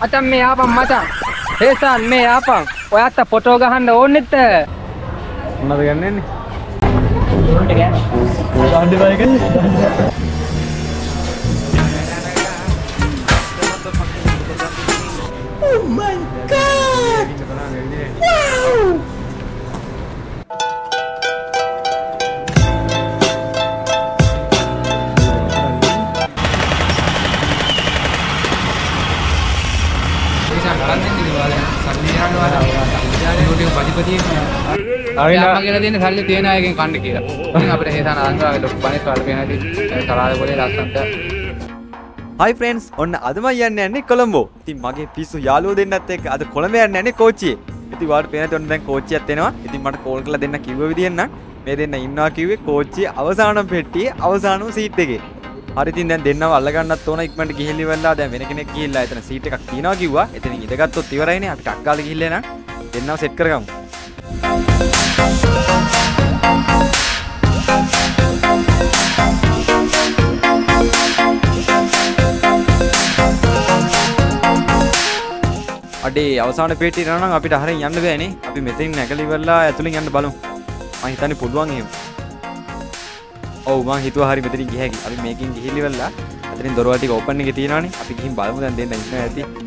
අතම් මේ ආපම් මචං. හේසන් මේ ආපම්. ඔයාත් ෆොටෝ ගහන්න ඕනෙත්. මොනවද ගන්නෙන්නේ? හේසන් කියලා තියෙන සල්ලි තියන අයගෙන් කන්න කියලා. ඉතින් අපිට හේසන් අංගාවේ ලොකු පණිස් වල පේන හැටි තරාද පොලේ ලස්සනට හයි ෆ්‍රෙන්ඩ්ස් ඔන්න අදම යන්න යන්නේ කොළඹෝ. ඉතින් මගේ පිස්සු යාළුවෝ දෙන්නත් එක්ක අද කොළඹ යන්න යන්නේ කෝච්චියේ. ඉතින් වාට පේනට ඔන්න දැන් කෝච්චියක් එනවා. ඉතින් මට කෝල් කරලා දෙන්න කිව්ව විදිහෙන් නම් මේ දෙන්න ඉන්නවා කිව්වේ කෝච්චියේ අවසාන පෙට්ටියේ අවසානම සීට් එකේ. හරි ඉතින් දැන් දෙන්නව අල්ල ගන්නත් ඕන ඉක්මනට ගිහිල්ලා ඉවරලා දැන් වෙන කෙනෙක් ගිහිල්ලා එතන සීට් එකක් තියනවා කිව්වා. එතනින් ඉඳගත්තොත් ඉවරයිනේ. අපි ටක් ගාලා ගිහිල්ලා එනවා. දෙන්නව සෙට් කරගමු. අඩේ අවසාන පේටියට යනවා නම් අපිට හරින් යන්න බෑනේ. අපි මෙතනින් නැගලා ඉවරලා ඇතුලින් යන්න බලමු. මම හිතන්නේ පුළුවන් එහෙම. ඔව් මං හිතුවා හරි මෙතනින් ගිය හැකි. අපි මේකෙන් ගිහිල්ලා ඉවරලා එතනින් දොරවල් ටික ඕපන් එකේ තියෙනවානේ. අපි ගිහින් බලමු දැන් දෙන්න ඉන්නවා ඇති.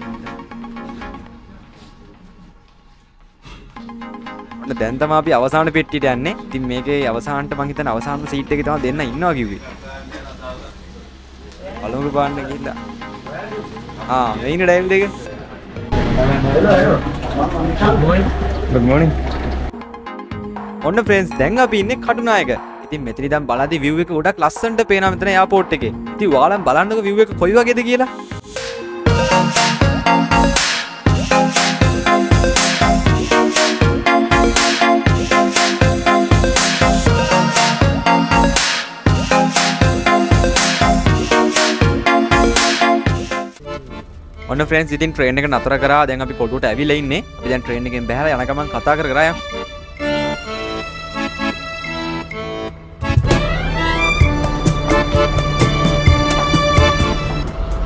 ඔන්න දැන් තමයි අපි අවසාන පෙට්ටියට යන්නේ. ඉතින් මේකේ අවසානට මං හිතන්නේ අවසාන සීට් එකේ තමයි දෙන්න ඉන්නවා කිව්වේ. බලමු පාන්න ගිහිල්ලා. ආ මෙයින් ඩයිල් දෙක. good morning ඔන්න ෆ්‍රෙන්ඩ්ස් දැන් අපි ඉන්නේ කටුනායක. ඉතින් මෙතන දැන් බලද්දි view එක ගොඩක් ලස්සනට පේනවා මෙතන එයාපෝට් එකේ. ඉතින් ඔයාලන් බලන්නකෝ view එක කොයි වගේද කියලා. ඔන්න ෆ්‍රෙන්ඩ්ස් ඉතින් ට්‍රේන් එක නතර කරා. දැන් අපි කොටුවට ඇවිල්ලා ඉන්නේ. අපි දැන් ට්‍රේන් එකෙන් බැහැලා යන ගමන් කතා කර කර යමු.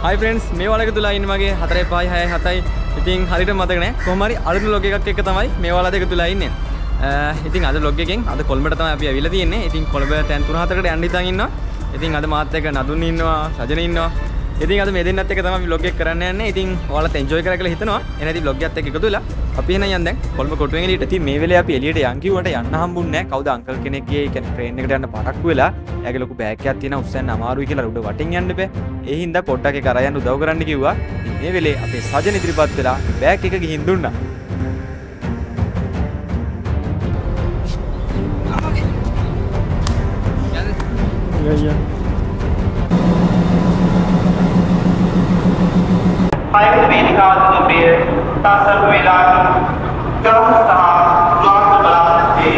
හයි ෆ්‍රෙන්ඩ්ස් මේ වලක තුලා ඉන්න මගේ 4 5 6 7යි ඉතින් හරියට මතක නැහැ කොහොම හරි අලුත් ලොග් එකක් එක්ක තමයි මේ වල දෙක තුලා ඉන්නේ. අ, ඉතින් අද ලොග් එකෙන් අද කොළඹට තමයි අපි ඇවිල්ලා තියෙන්නේ. ඉතින් කොළඹ තැන් 3 4කට යන්න ඉතින් ඉන්නවා. ඉතින් අද මාත් එක්ක නදුන් ඉන්නවා සජන ඉන්නවා. ඉතින් අද මේ දෙන්නත් එක්ක තමයි අපි vlog එක කරන්න යන්නේ. ඉතින් ඔයාලත් enjoy කරා කියලා හිතනවා. එහෙනම් ඉතින් vlog එකත් එක්ක එකතු වෙලා අපි එහෙනම් යන් දැන් කොළඹ කොටුවෙන් එළියට. ඉතින් මේ වෙලේ අපි එළියට යන් කිව්වට යන්න හම්බුන්නේ නැහැ. කවුද අංකල් කෙනෙක් ගියේ. ඒ කියන්නේ ට්‍රේන් එකට යන්න පටක්කු වෙලා. එයාගේ ලොකු බෑග් එකක් තියෙනවා උස්සන්න අමාරුයි කියලා උඩ වටින් යන්න බෑ. ඒ හින්දා පොඩ්ඩක් ඒක අරන් යන්න උදව් කරන්න කිව්වා. ඉතින් මේ වෙලේ අපේ සජන ඉදිරිපත් වෙලා බෑග් එක ගිහින් දුන්නා. පයක වේදිකාවක මෙය තසක වෙලා ජොහන් සහ ද්වාර බලාපොරොත්තු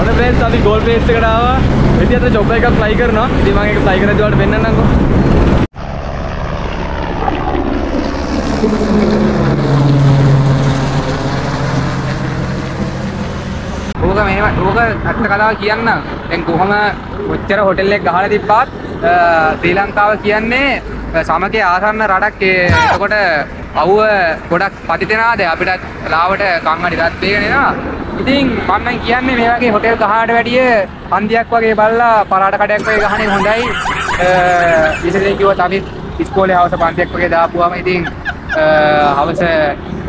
ඔන්න ෆ්‍රෙන්ඩ්ස් අපි ගෝල් ප්ලේස් එකට ආවා. ඉතින් අද ජොබ් එකක් ෆ්ලයි කරනවා. ඉතින් මම ඒක ෆ්ලයි කරද්දී ඔයාලට පෙන්නන්නම්කෝ. ඕක මෙහෙම ඕක ඇත්ත කතාව කියන්න. දැන් කොහොම කොච්චර හොටෙල් එක ගහලා තිබ්බත් අ, ශ්‍රී ලංකාව කියන්නේ අ, සමගයේ ආසන්න රටක් ඒ- එතකොට අවුව ගොඩක් පතිතෙනාද? අපිට ලාවට කන් අඩි රත් වේගෙන එනවා. ඉතින් මම නම් කියන්නේ මේ වගේ හොටෙල් ගහකට වැඩිය හන්දියක් වගේ බලලා පරාට කඩයක් වගේ ගහන එක හොඳයි. අ, විශේෂයෙන් කිව්වොත් අපි ඉස්කෝලේ හවස පන්තියක් වගේ දාපුවාම ඉතින් අ, හවස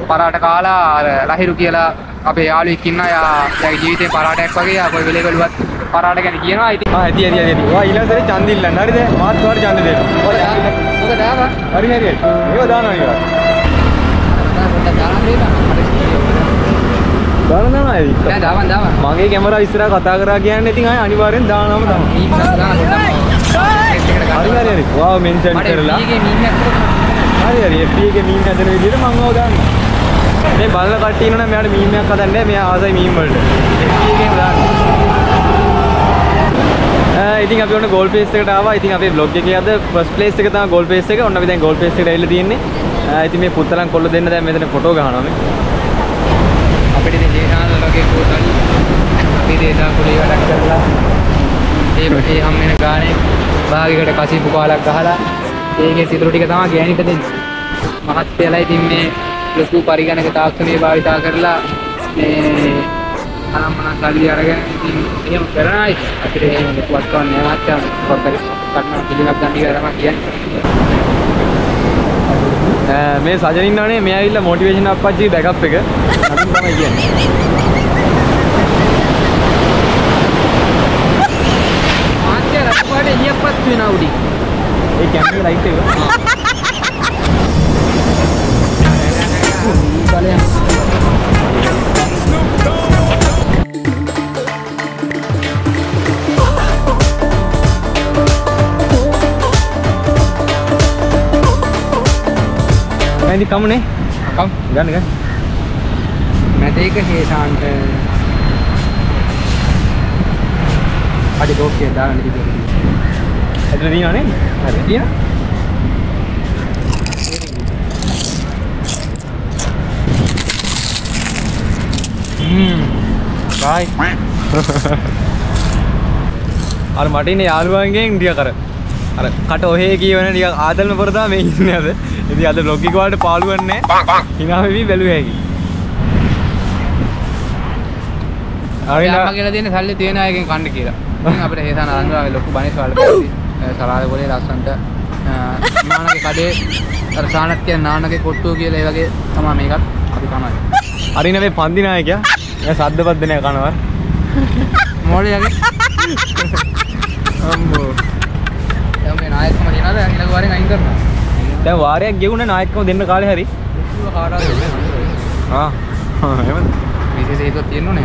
පරාට කාලා අර ලහිරු කියලා අපේ යාළුවෙක් ඉන්නවා යා යාගේ ජීවිතේ පරාටයක් වගේ යා කොයි වෙලේ බැලුවත් පරාට ගැන කියනවා ඉතින් ආ ඇති ඇති ඇති. ඔයා ඊළඟ සැරේ ඡන්ද ඉල්ලන්න. හරිද? මාත් ඔයාලට ඡන්ද දෙන්න. ඔය ඔක දාපන් හරි හරි. මේව දානවා ඊළඟ. පොඩ්ඩක් දාලා දෙන්න දාන. දැන් මගේ කැමරා ඉස්සරහ කතා කරා කියන්නේ ඉතින් ආයෙ අනිවාර්යෙන් දානවම තමයි. හරි හරි හරි. වාව මෙන්ෂන් කරලා. හරි හරි FB එකේ මීම් හදන විදිහට මම ඕක දාන්නම්. මේ බලන කට්ටිය ඉන්නවනම් මෙයාට මීමයක් හදන්න මෙයා ආසයි මීම් වලට එකකින් දාන්න ඉතින් අපි ඔන්න ගෝල් පේස් එකට ආවා. ඉතින් අපේ බ්ලොග් එකේ අද ෆස්ට් ප්ලේස් එක තමයි ගෝල් පේස් එක. ඔන්න අපි දැන් ගෝල් පේස් එකට ඇවිල්ලා තියෙන්නේ. ඉතින් මේ පුත්තලන් කොල්ල දෙන්න දැන් මෙතන ෆොටෝ ගහනවා මේ. අපිට ඉතින් දේශාන වගේ ෆොටෝල් අපි දේශා කුලී වැඩක් කරලා ඒ මේ හම්මෙන ගානේ භාගයකට කසිපු කාලක් ගහලා ඒකේ සිතුරු ටික තමයි ගෑනිට දෙන්නේ. මහත් වෙලා ඉතින් මේ ලොකු පරිගණක තාක්ෂණය භාවිතා කරලා මේ අනම්මන සල්ලි අරගෙන ඉතින් එහෙම කරනයි අපිට එහෙම ලොකුවක් කරන්නේ නැහැ මාත්‍යා පොඩ්ඩක් කන්න පිළිගක් ගන්න කියලා තමයි කියන්නේ. මේ සජන ඉන්නවනේ මේ ඇවිල්ලා මොටිවේෂන් අප්පච්චි බෑකප් එක. අදින් තමයි කියන්නේ. මාත්‍යා රතුපාට එළියක්වත් වෙනා උඩි. ඒ කැමරේ ලයිට් එක. නැන්දි කමුනේ. කම් ගන්න ගන්න. මැදේක හේසාන්ට අඩි දෝකේ දාන්න ඉතින්. ඇතුලේ දිනව නේද? හරි තියන. හ්ම්. බයි. අර මට ඉන්නේ යාළුවන්ගෙන් ටිකක් අර අර කට ඔහේ කියවන ටිකක් ආදල්ම පොරදා මේ ඉන්නේ අද. ඉතින් අද බ්ලොග් එක වලට පාළුවක් නැහැ. hina වෙවි බැලුවේ හැකි. කියලා දෙන්නේ සල්ලි තියන අයගෙන් කන්න කියලා. ඉතින් අපිට හේසාන අරන්ගාවේ ලොකු සවාල පස්සේ සලාද ගොලේ ලස්සන්ට නානගේ කඩේ අර සානත් කියන නානගේ කොට්ටුව කියලා ඒ වගේ තමයි මේකත් අපි කනයි. අරින මේ පන්දි නායකයා. එයා සද්දපත් දෙන කනවා. මොඩියගේ අම්මෝ. දැන් මේ නායකම දිනනද ඊළඟ වරෙන් අයින් කරනවා. දැන් වාරයක් ගෙවුණ නායකකම දෙන්න කාලේ හරි. ඒක කාටවත් දෙන්නේ ආ. එහෙමද? විශේෂ හේතුවක් තියෙනවනේ.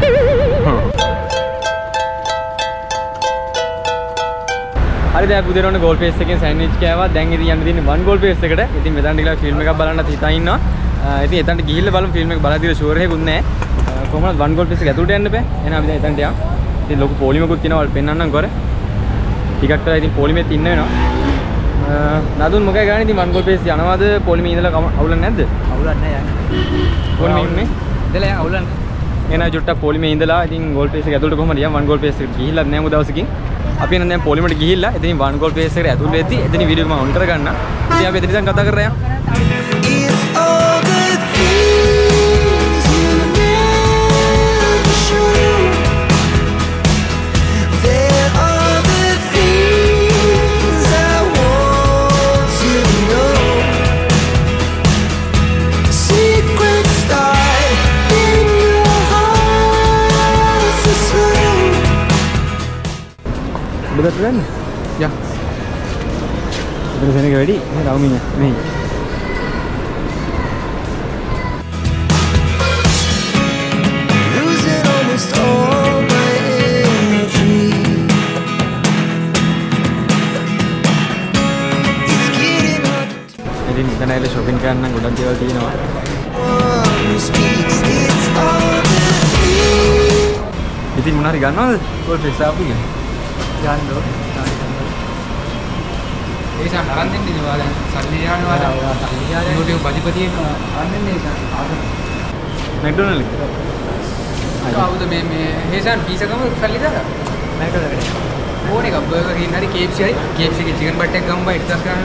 හරි දැන් පුදේට ඔන්න ගෝල් පේස් එකෙන් සෑන්ඩ්විච් කෑවා. දැන් ඉතින් යන්න තියෙන්නේ වන් ගෝල් පේස් එකට. ඉතින් මෙතනට ගිහලා ෆිල්ම් එකක් බලන්නත් හිතා ඉන්නවා. අ, ඉතින් එතනට ගිහිල්ලා බලමු ෆිල්ම් එක බලලා දිලා ෂුවර් එකකුත් නැහැ. අ, කොහොමද වන් ගෝල් පේස් එක ඇතුළට යන්න බෑ. එහෙනම් අපි දැන් එතනට යමු. ඉතින් ලොකු පොලිමකුත් තියෙනවා. පෙන්වන්නම් කර. ටිකක් කරලා ඉතින් පොලිමෙත් ඉන්න වෙනවා. නදුන් මොකයි ගානේ ඉතින් වන් ගෝල් පේස් යනවාද පොලිමේ ඉඳලා අවුලක් නැද්ද? අවුලක් නැහැ යන්නේ. පොලිමේ ඉන්නේ. ඉතල අවුලක් එන චුට්ටක් පොලිමේ ඉඳලා ඉතින් ගෝල් පේස් එක ඇතුළට කොහමද යම් වන් ගෝල් පේස් ගිහිල්ලා නැහැ දවසකින් අපි එන දැන් පොලිමේට ගිහිල්ලා එතනින් වන් ගෝල් පේස් එකට ඇතුළට වෙද්දි එතනින් වීඩියෝ එක මම ඔන් කරගන්න. ඉතින් අපි එතන ඉඳන් කතා කරලා යමු. මේ. Losing almost all my energy. It's getting hard ඉතින් මෙතන ඇවිල්ලා shopping කරන්න නම් ගොඩක් දේවල් තියෙනවා. one who speaks. It's all the things. ඉතින් මොනාරි එක. යන්නෝ. ඒසන් අරන් දෙන්නේ නේ ඔයාලා සල්ලි යනවා සල්ලි යනවා YouTube බජිපතියේ අරන් දෙන්නේ ඒසන් මැක්ඩොනල්ඩ් එක. කවුද මේ මේ හේසන් පීසකම සල්ලි දාලා මැකඩ ඕනේ එකක් බර්ගර් කින් හරි KFC හරි KFC එකේ චිකන් බට් එක ගමු බයි 1000 ගන්න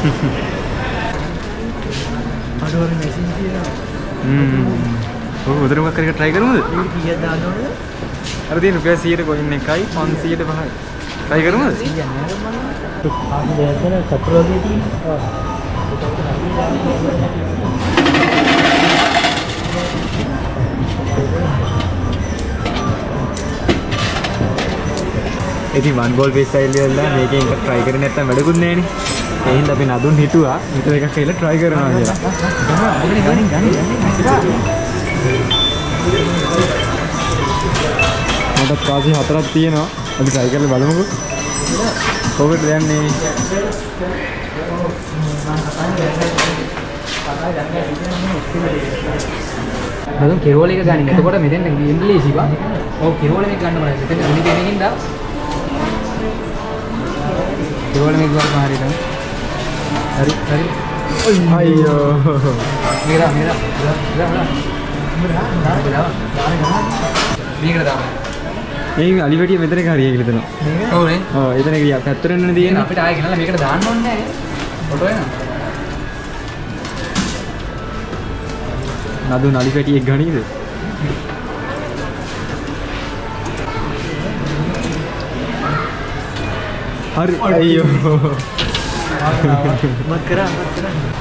අඩවර මැෂින් තියෙනවා හ්ම්. ඔය උදේ මොකක් කරේ try කරමුද? කීයක් දාන්න ඕනද අර තියෙන රුපියල් 100ට කොයින් එකයි 505යි. try කරමුද? ආපු දෙයක්ද සතුරෝගේ තියෙනවා ඉතින් වන් ගෝල් පේස් ස්ටයිල් වල මේකෙන් එකක් try කරේ නැත්තම් වැඩකුත් නැහනේ. ඒ හින්දා අපි නදුන් හිතුවා මෙතන එකක් කියලා try කරනවා කියලා. ගණන් ගණන් ගණන් මටත් කාසි හතරක් තියෙනවා. අපි try කරලා බලමුකෝ. කොහෙද යන්නේ? නේද කෙරෝල එක ගන්න. එතකොට මෙතෙන් ඉංග්‍රීසි බා. ඔව් කෙරෝල එක ගන්න බෑ. මෙතෙන් උනි දෙන්නේ හින්දා. කෙරෝල එක ගන්න හරියට. හරි හරි. අයියෝ. මේක මේක. මේක දාන්න. මේකට දාන්න. ඒ අලිවැටිය මෙතන එක හරිය කියලා හිතනවා. ඔව්නේ ඔව් එතන ගියා පැත්තට එන්න තියෙන්නේ. අපිට ආයෙ ගෙනල්ලා මේකට දාන්න ඕනේ නැහැ නදු නලි පැටියෙක් ගනීද? හරි අයියෝ. මත් කරා මත් කරා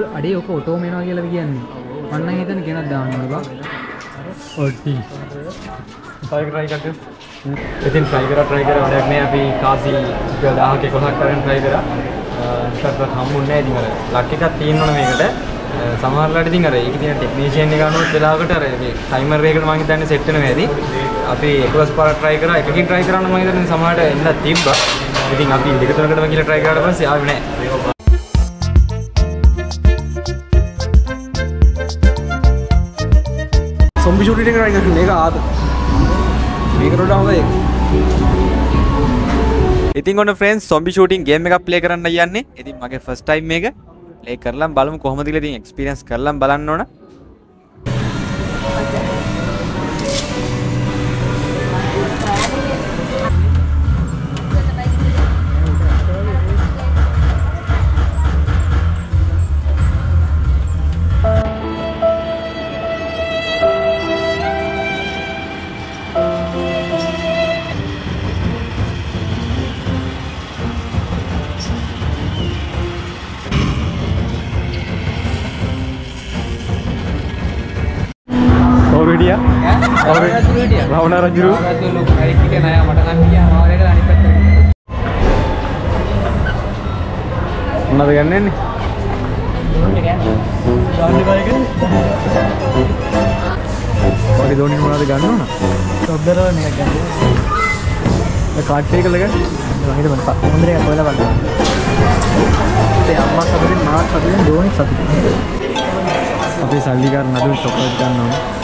උඹ අඩේ ඔක ඔටෝම එනවා කියලා කියන්නේ මම නම් හිතන්නේ කෙනක් දාන්න ඕනේ බා ඔට්ටි. try try කරලා. ඉතින් try කරා try කරා වැඩක් නෑ අපි කාසි 1000ක 11ක් කරන් try කරා. ඉස්සරහට හම්බුන්නේ නෑ ඉතින් අර ලක් එකක් තියෙනවනේ මේකට. සමහරලාට ඉතින් අර ඒකේ තියෙන ටෙක්නීෂියන් එක අනුව වෙලාවකට අර මේ ටයිමර් එකකට මම හිතන්නේ සෙට් වෙනවා ඇති. අපි 11 පාරක් try කරා එකකින් try කරා නම් මම හිතන්නේ සමහරට එන්න තිබ්බා. ඉතින් අපි දෙක තුනකටම කියලා try කරාට පස්සේ ආවේ නෑ. සොම්බි ෂූටින් එක try කරන්න මේක ආද. මේකට වඩා හොඳයි. ඉතින් ඔන්න ෆ්‍රෙන්ඩ්ස් සොම්බි ෂූටින් ගේම් එකක් ප්ලේ කරන්න යන්නේ. ඉතින් මගේ ෆස්ට් ටයිම් එක ප්ලේ කරලා බලමු කොහොමද කියලා. ඉතින් එක්ස්පීරියන්ස් කරලා බලන්න ඕන. අනිත් පැත්තට මොනවද ගන්නෙන්නේ? ඔලි දෝනි මොනවද ගන්න ඕන? සොබ්බරෝ නේ ගන්න ඒ කාඩ් එක ලගන්න. මම හිතමු හොඳට එක කොහෙලා බලන්න ඒ අම්මා සතුටින් මාත් සතුටින් දෝනි සතුටින් අපේ සල්ලිකාර නඩු චොකලට් ගන්න ඕන.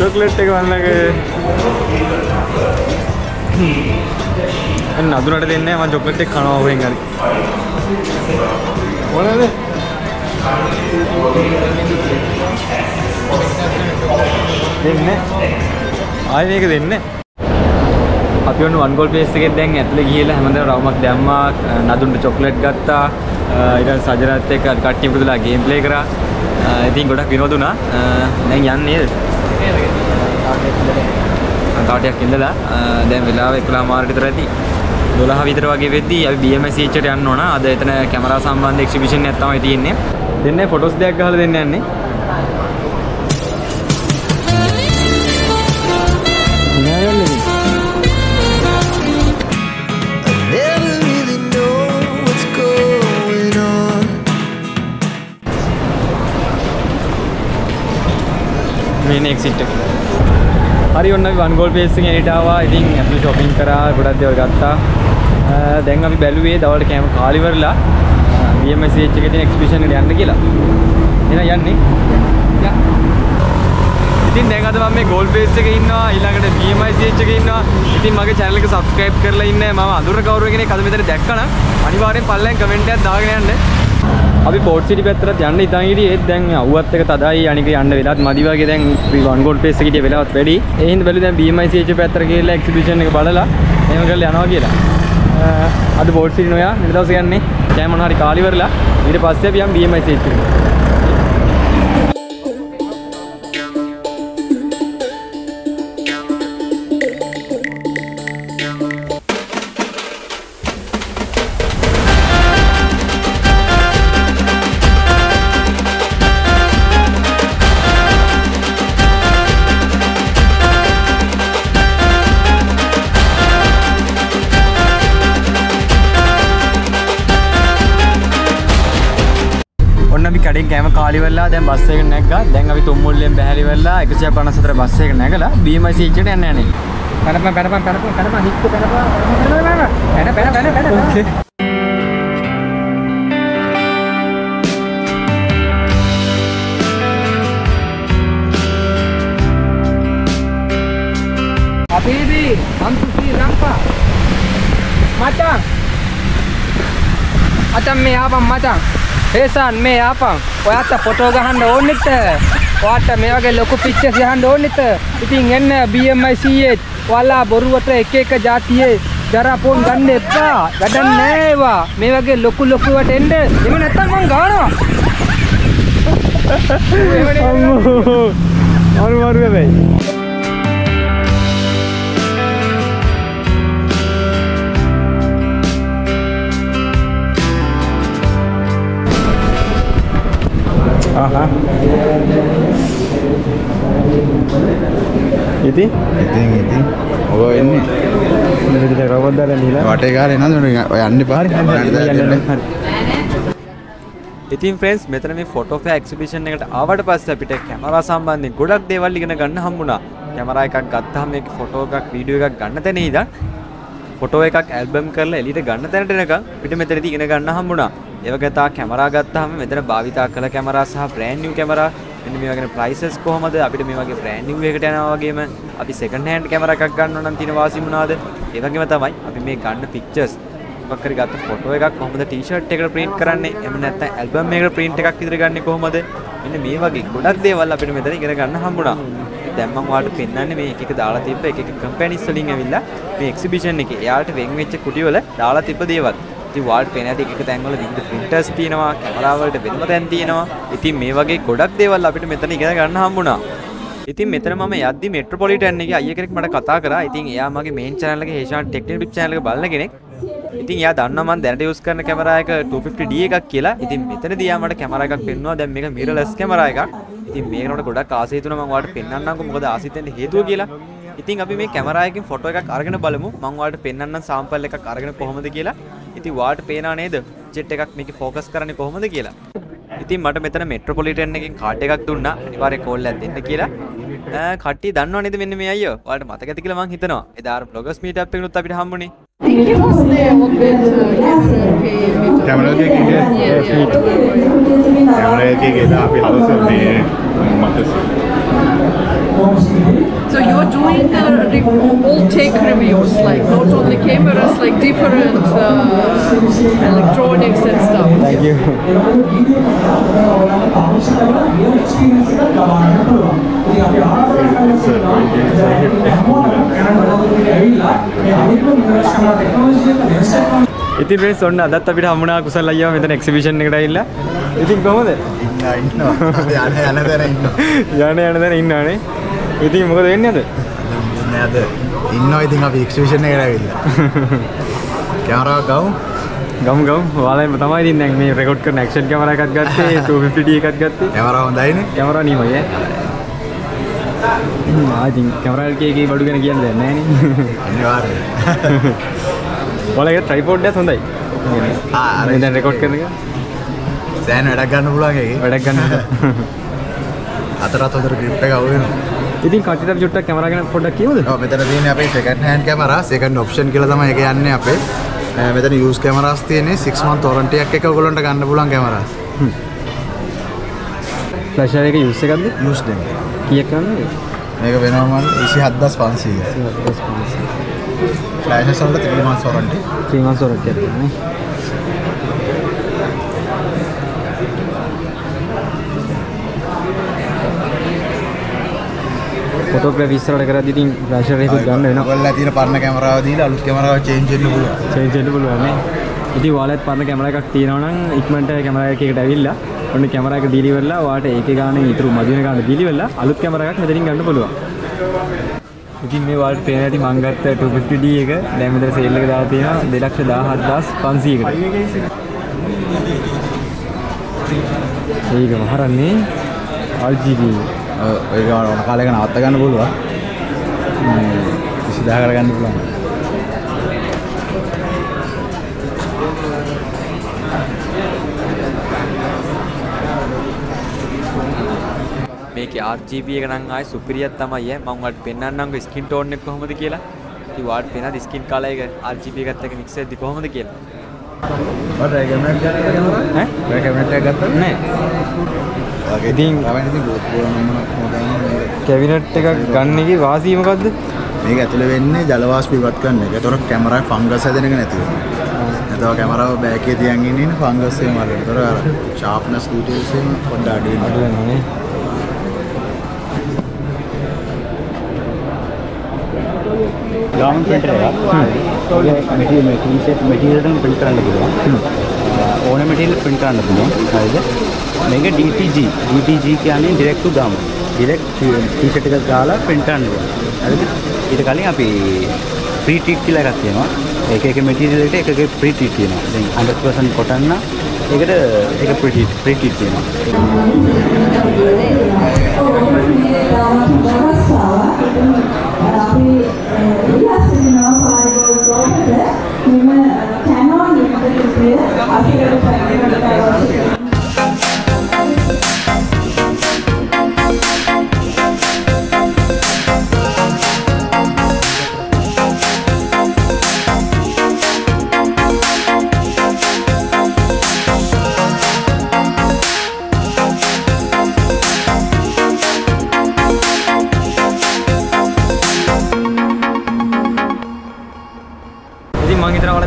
චොකලට් එක වන්නගේ නදුරට දෙන්නේ මම චොකලට් එක කනවා ඔහෙන් හරි. මොනවද? දෙන්නේ. ආයෙ මේක දෙන්නේ. අපි ඔන්න වන් ගෝල් ප්ලේස් එකේ දැන් ඇතුලේ ගිහිල්ලා හැමදාම රවුමක් දැම්මා නදුන්ට චොක්ලට් ගත්තා ඊට සජරත් එක්ක කට්ටිය පුදුලා ගේම් ප්ලේ කරා ඉතින් ගොඩක් විනෝද වුණා දැන් යන්නේ නේද කාටයක් ඉඳලා දැන් වෙලාව 11 මාරට විතර ඇති. 12 විතර වගේ වෙද්දී අපි BMS එකට යන්න ඕන. අද එතන කැමරා සම්බන්ධ එක්සිබිෂන් එකක් තමයි තියෙන්නේ. දෙන්නේ ෆොටෝස් දෙකක් ගහලා දෙන්න යන්නේ. මේන එක්සිට් එක. හරි ඔන්න අපි වන් ගෝල් ප්ලේස් එකේ එනිට ආවා. ඉතින් අපි shopping කරා, ගොඩක් දේවල් ගත්තා. අ, දැන් අපි බැලුවේ දවල්ට කෑම කාලිවරලා BMS එකේ තියෙන එක්ස්පිෂන් එකට යන්න කියලා. එහෙනම් යන්නේ. ඉතින් දැන් අද මම මේ ගෝල් ප්ලේස් එකේ ඉන්නවා ඊළඟට BMICH එකේ ඉන්නවා. ඉතින් මගේ channel එක subscribe කරලා ඉන්න මම අඳුර කවුරු කෙනෙක් අද මෙතන දැක්කනම් අනිවාර්යෙන් පල්ලෙන් කමෙන්ට් එකක් දාගෙන යන්න. අපි පෝට් සිටි පැත්තට යන්න ඉතින් හිටියේ ඒත් දැන් අවුවත් එක තදයි අනික යන්න වෙලාවත් මදි වගේ දැන් අපි වන් ගෝල් ප්ලේස් එකේ හිටිය වෙලාවත් වැඩි. ඒ හින්දා බැලුවා දැන් BMICH පැත්තට ගිහලා එක්සිබිෂන් එක බලලා එහෙම කරලා යනවා කියලා. අ, අද පෝට් සිටි නොයා ඊට දවසේ යන්නේ. කෑම මොනවා හරි කාලිවරලා ඊට පස්සේ අපි යම් BMICH එකට. කඩෙන් කෑම කාලි වෙලා දැන් බස් එක නැග්ගා. දැන් අපි තුම්මුල්ලෙන් බැහැලි වෙලා 154 බස් එක නැගලා BMIC එකට යන්න යන්නේ. පැනපන් පැනපන් පැනපන් පැනපන් හික්ක පැනපන් පැන පැන පැන පැන ඕකේ. come to Sri Lanka. මචං. මචං මේ ආපන් මචං. හේසන් මේ ආපන්. ඔයාට ෆොටෝ ගහන්න ඕනෙත්. ඔයාට මේ වගේ ලොකු පික්චර්ස් ගහන්න ඕනෙත්. ඉතින් එන්න BMI CH. ඔයාලා බොරුවට එක එක જાතියේ ජරා ෆෝන් ගන්න එපා. වැඩක් නෑ ඒවා. මේ වගේ ලොකු ලොකු වට එන්න. එහෙම නැත්තම් මං ගානවා. අරු අරු වෙයි ආහා ඉතින්? ඉතින් ඉතින්. ඔබ එන්නේ මෙතන රොබොට් දාලා නිලා වටේ ගාලා එනවද ඔය යන්න පාරි? ඉතින් ෆ්‍රෙන්ඩ්ස් මෙතන මේ ෆොටෝ ෆෙයා එක්සිබිෂන් එකට ආවට පස්සේ අපිට කැමරා සම්බන්ධයෙන් ගොඩක් දේවල් ඉගෙන ගන්න හම්බුණා. කැමරා එකක් ගත්තාම මේක ෆොටෝ එකක් වීඩියෝ එකක් ගන්න තැන ඉඳන් ෆොටෝ එකක් ඇල්බම් කරලා එළියට ගන්න තැනට එනකම් අපිට මෙතනදී ඉගෙන ගන්න හම්බුණා. ඒ වගේ තා කැමරා ගත්තාම මෙතන භාවිතා කළ කැමරා සහ බ්‍රෑන්ඩ් නිව් කැමරා මෙන්න මේ වගේ ප්‍රයිසස් කොහමද? අපිට මේ වගේ බ්‍රෑන්ඩ් නිව් එකකට යනවා වගේම අපි සෙකන්ඩ් හෑන්ඩ් කැමරා එකක් ගන්නවා නම් තියෙන වාසි මොනවාද? ඒ වගේම තමයි අපි මේ ගන්න පික්චර්ස් මොකක් හරි ගත්ත ෆොටෝ එකක් කොහොමද ටී-ෂර්ට් එකකට ප්‍රින්ට් කරන්නේ? එහෙම නැත්නම් ඇල්බම් එකකට ප්‍රින්ට් එකක් විතර ගන්නේ කොහොමද? මෙන්න මේ වගේ ගොඩක් දේවල් අපිට මෙතන ඉගෙන ගන්න හම්බුණා. දැන් මම ඔයාලට පෙන්වන්නේ මේ එක එක දාලා තිබ්බ එක එක කම්පැනිස් වලින් ඇවිල්ලා මේ එක්සිබිෂන් එකේ. එයාලට වෙන් වෙච්ච කුටි වල දාලා තිබ්බ දේවල්. ඉතින් ඔයාලට පේන ඇති එක එක තැන්වල විවිධ ප්‍රින්ටර්ස් තියෙනවා කැමරා වලට වෙනම තැන් තියෙනවා ඉතින් මේ වගේ ගොඩක් දේවල් අපිට මෙතන ඉගෙන ගන්න හම්බුණා ඉතින් මෙතන මම යද්දි මෙට්‍රොපොලිටන් එකේ අයියා කෙනෙක් මට කතා කරා. ඉතින් එයා මගේ මේන් channel එකේ හේෂාන් ටෙක්නිකල් ටිප් channel එක බලන කෙනෙක්. ඉතින් එයා දන්නවා මම දැනට යූස් කරන කැමරා එක 250D එකක් කියලා. ඉතින් මෙතනදී එයා මට කැමරා එකක් පෙන්වුවා. දැන් මේක mirrorless කැමරා එකක්. ඉතින් මේකට ගොඩක් ආසයි තුන මම ඔයාලට පෙන්වන්නම්කෝ මොකද ආසිත වෙන්න හේතුව කියලා. ඉතින් අපි මේ කැමරා එකකින් ෆොටෝ එකක් අරගෙන බලමු. මම ඔයාලට පෙන්වන්නම් සාම්පල් එකක් අරගෙන කොහොමද කියලා. ඉතින් ඔයාලට පේනා නේද? ජෙට් එකක් මේකේ ફોකස් කරන්නේ කොහොමද කියලා. ඉතින් මට මෙතන මෙට්‍රොපොලිටන් එකෙන් කාඩ් එකක් දුන්නා. අනිවාර්යෙන් කෝල් එකක් දෙන්න කියලා. ඈ කට්ටිය දන්නව නේද මෙන්න මේ අයියෝ? ඔයාලට මතක ඇති කියලා මං හිතනවා. එදා අර බ්ලොගර්ස් මීට් අප් එකනොත් අපිට හම්බුනේ. Vilken måste mot bättre camera එකේ කැමරා එකේ ගෙදා අපි හවස මේ මට So you're doing the re- all tech reviews, like not only cameras, like different uh, electronics and stuff. Thank you. ඉතින් ෆ්‍රෙන්ඩ්ස් ඔන්න අදත් අපිට හම්බුණා කුසල් අයියා මෙතන එක්සිබිෂන් එකට ඇවිල්ලා. ඉතින් කොහොමද? ඉන්න ඉන්නවා යන යන තැන ඉන්නවා යන යන දැන ඉන්නවනේ. ඉතින් මොකද වෙන්නේ අද? ඉන්නේ අද ඉන්නවා ඉතින් අපි එක්ස්පිෂන් එකට ඇවිල්ලා කැමරාවක් ගමු ගමු ගමු. ඔයාලම තමයි ඉතින් දැන් මේ රෙකෝඩ් කරන ඇක්ෂන් කැමරා එකක් ගත්තේ 250D එකක් ගත්තේ. කැමරාව හොඳයිනේ කැමරා නියමයි ඈ. ආ ඉතින් කැමරා එකේ එකේ බඩු ගැන කියන්න දෙයක් නැහැ නේ. අනිවාර්යයෙන් ඔයාලගේ ට්‍රයිපෝඩ් එකත් හොඳයි. ආ, අර දැන් රෙකෝඩ් කරන එක සෑහෙන වැඩක් ගන්න පුළුවන් ඒකේ වැඩක් ගන්න. අතරත් හොඳට ග්‍රිප් එක අවු වෙනවා ඉතින් අපි චුට්ටක් කැමරා ගැන පොඩ්ඩක් කියමුද? ඔව් මෙතන තියෙන්නේ අපේ second hand camera second option කියලා තමයි ඒක යන්නේ අපේ මෙතන යූස් කැමරාස් තියෙන්නේ 6 month warranty එකක් එක ඔයගොල්ලන්ට ගන්න පුළුවන් කැමරාස් ෆ්ලෑෂ් එක යූස් එකක්ද? යූස් දෙන්න කීයක් කරන්නද? මේක වෙනවා මම 27500 ෆ්ලෑෂස් වලට 3 months warranty 3 months warranty එකක් නේ. ෆොටෝග්‍රැෆි ඉස්සරහට කරද්දී ඉතින් එක එකක් ගන්න වෙනවා. ඔයගොල්ලෝ තියෙන පරණ කැමරාව දීලා අලුත් කැමරාව චේන්ජ් වෙන්න පුළුවන් චේන්ජ් වෙන්න පුළුවන් නේ. ඉතින් ඔයාලත් පරණ කැමරා එකක් තියෙනවා නම් ඉක්මනට කැමරා එකකට ඇවිල්ලා ඔන්න කැමරා එක ඩිලිවර්ලා ඔයාලට ඒකේ ගානේ ඉතුරු මදින ගානේ ඩිලිවර්ලා අලුත් කැමරා එකක් මෙතනින් ගන්න පුළුවන්. ඉතින් මේ ඔයාලට පේන ඇති මං ගත්ත 250D එක දැන් මෙතන සේල් එක දාලා තියෙනවා 217500කට. ඒක මහරන්නේ RGB ඔය ඕන කාලයක නවත්ත ගන්න පුළුවන් විසිදා කරගන්න පුළුවන් මේකේ RGB එක නම් ආයේ සුපිරියක් තමයි ඈ මම ඔයාලට පෙන්වන්නම්කෝ ස්කින් ටෝන් එක කොහොමද කියලා. ඉතින් ඔයාලට පේනද ස්කින් කලර් එක RGB එකත් එක්ක මික්ස් වෙද්දි කොහොමද කියලා. ඔය කැමරාවක් ගන්න ඈ ඔය කැමරාවක් ගත්තා නෑ. වගේ ඉතින්- තමයි ඉතින් ගෝත් ගෝන මොන මොකද කැබිනට් එකක් ගන්න එකේ වාසිය මොකද්ද? මේක ඇතුළේ වෙන්නේ ජලවාෂ්ප ඉවත් කරන එක. ඒතකොට කැමරාවේ ෆංගස් හැදෙන එක නැති වෙනවා. එතකොට කැමරාව බෑකේ තියන් ඉන්නේ නේ ෆංගස් එහෙම අර. ඒතකොට අර sharpness details එහෙම පොඩ්ඩක් අඩු වෙනවා. ගාමන් පින්ටර් එකක් ඔය මෙටීරියල් මේ ටී-ෂර්ට් මෙටීරියල් එකෙන් print කරන්න පුළුවන්. ඕන මෙටීරියල් print කරන්න පුළුවන්. හරිද? මේක DTG DTG කියන්නේ direct to garment direct t shirt එකක් ගාලා print කරන්න පුළුවන්. හරිද? ඊට කලින් අපි pre treat කියලා එකක් තියෙනවා. ඒක එක මෙටීරියල් එකට එක එක pre treat තියෙනවා දැන් 100% cotton නම් ඒකට ඒක pre treat pre treat තියෙනවා ඉතින්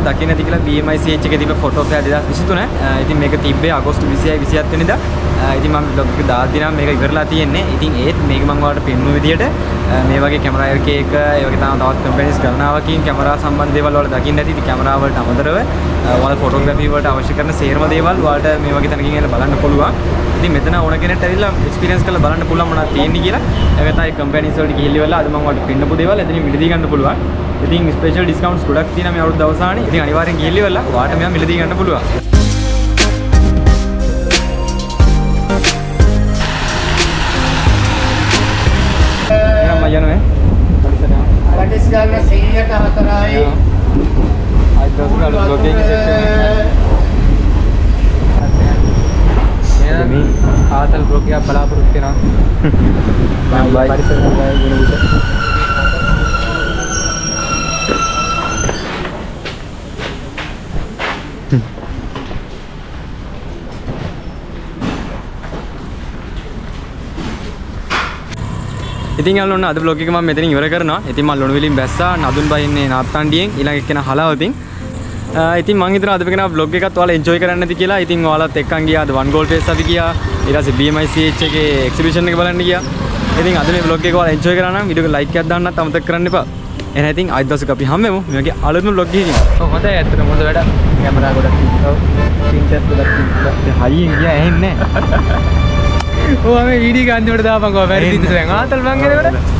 දකින්න ඇති කියලා BMI CH එකේ තිබ්බ ෆොටෝ ෆෙයා 2023. අ, ඉතින් මේක තිබ්බේ අගෝස්තු 26 27 වෙනිදා. අ, ඉතින් මම බ්ලොග් එක දාලා දිනා මේක ඉවරලා තියෙන්නේ. ඉතින් ඒත් මේක මම ඔයාලට පෙන්වුව විදියට අ, මේ වගේ කැමරා එකක එක ඒ වගේ තමයි තවත් කම්පැනිස් ගණනාවකින් කැමරා සම්බන්ධ දේවල් ඔයාලා දකින්න ඇති. ඉතින් කැමරා වලට අමතරව අ, ඔයාලා ෆොටෝග්‍රැෆි වලට අවශ්‍ය කරන සේරම දේවල් ඔයාලට මේ වගේ තැනකින් ඇවිල්ලා බලන්න පුළුවන්. ඉතින් මෙතන ඕන කෙනෙක්ට ඇවිල්ලා එක්ස්පීරියන්ස් කරලා බලන්න පුළුවන් මොනවද තියෙන්නේ කියලා. ඒක තමයි කම්පැනිස් වලට ගිහිල්ලා අද මම ඔයාලට පෙන්නපු දේවල් එතනින් මිලදී ගන්න පුළුවන්. ඉතින් ස්පෙෂල් ඩිස්කවුන්ට්ස් ගොඩක් තියෙනවා මේ අවුරුදු අවසානයේ. ඉතින් අනිවාර්යෙන් ගිහිල්ලා ඔයාලට මෙයා මිලදී ගන්න පුළුවන්. යනවා ඈ. පටිස් ගන්න 100ට 4යි. ආයි දවසක අලුත් vlog එකකින් සෙක්ෂන් එක. මේ ආතල් බ්ලොග් එකක් බලාපොරොත්තු වෙනවා. බයි. පරිසරය ගුණ විස. ඉතින් ඔන්න අද vlog එක මම මෙතනින් ඉවර කරනවා. ඉතින් මම ලොණුවිලින් බැස්සා නදුන් බයින්නේ නාත්තන්ඩියෙන් ඊළඟ එක්කෙනා හලාවතින්. අ, ඉතින් මම හිතනවා අද වෙන vlog එකත් ඔයාලා enjoy කරන්න ඇති කියලා. ඉතින් ඔයාලත් එක්කන් ගියා අද one goal face අපි ගියා. ඊට පස්සේ BMI CH එකේ exhibition එක බලන්න ගියා. ඉතින් අද මේ vlog එක ඔයාලා enjoy කරා නම් වීඩියෝ එක like එකක් දාන්නත් අමතක කරන්න එපා. එහෙනම් ඉතින් අද දවසක අපි හම්බෙමු. මේ වගේ අලුත්ම vlog එකකින්. ඔව් හොඳයි ඇත්තටම හොඳ වැඩ. කැමරා ගොඩක් තිබ්බා. පින්ටර්ස් ගොඩක් තිබ්බා. හයියෙන් ගියා ඇහෙන්නේ නැහැ. ඔව් මේ වීඩියෝ ගන්නකොට දාපන්කෝ වැඩි දින්ද දැන් ආතල් මං එනකොට